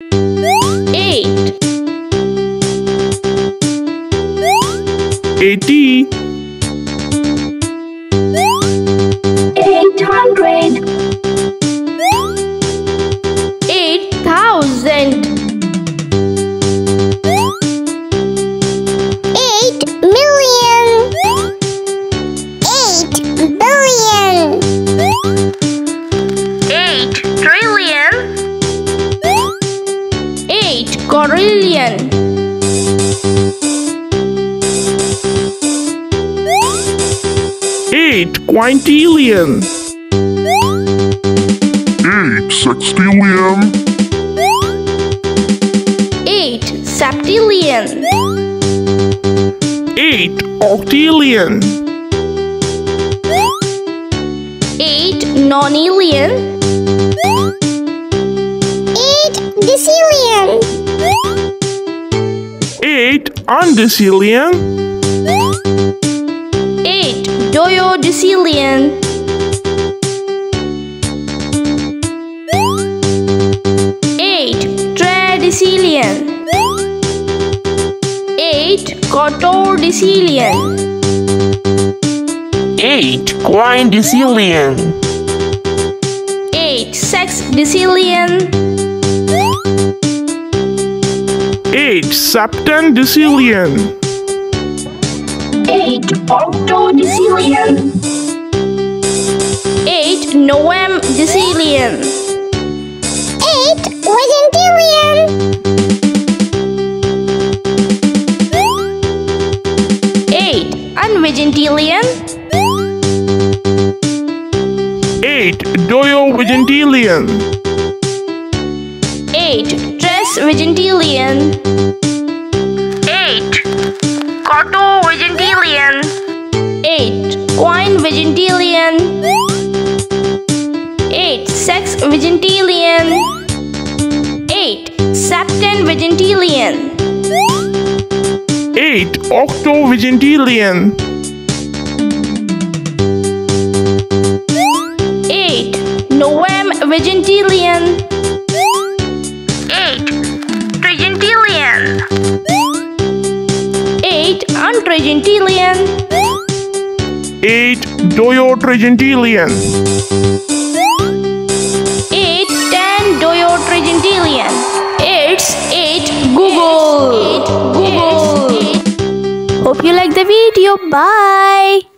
eight, eighty, eight quadrillion, eight quintillion, eight sextillion, eight septillion, eight octillion, eight nonillion, eight decillion, eight undecillion, eight duodecillion, eight tridecillion, eight quattuordecillion, eight quindecillion, eight sexdecillion, 8. Septon 8. Octodecillion 8. Noam decillion 8. Vigintillion 8. Unvigintillion 8. Duovigintillion 8 vegetarian. 8. কত vegetarian? 8. Coin vegetarian. 8. Sex vegetarian. 8. Septen vegetarian. 8. Octo vegetarian. 8. Novem vegetarian. Untrigintillion, eight duotrigintillion, eight ten duotrigintillion. It's eight googol. Eight googol. Hope you like the video. Bye.